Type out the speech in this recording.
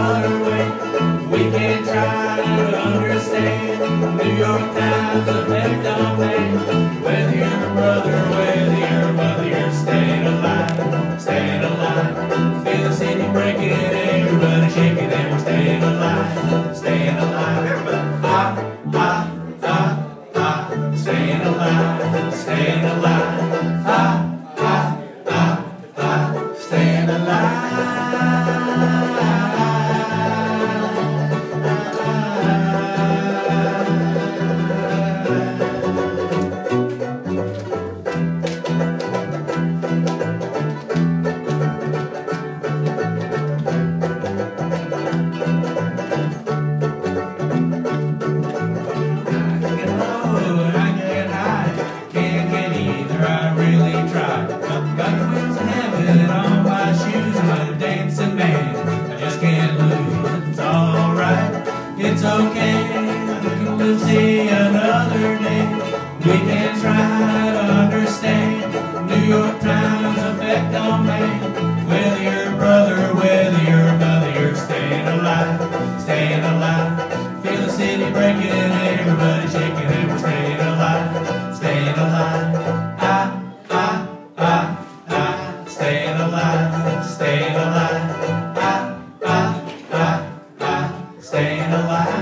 We can try to understand New York Times effect on man. Whether you're a brother, whether you're a mother, you're staying alive, staying alive. Feel the city breaking, everybody shaking, and we're staying alive, staying alive. Everybody, ah, ah, ah, staying alive, staying alive. it's okay. We'll see another day. We can try to understand New York Times effect on me. Whether your brother, whether your mother, you're staying alive, staying alive. Feel the city breaking, everybody shaking, and we're staying alive, staying alive. Ah ah ah ah, staying alive. ain't alive.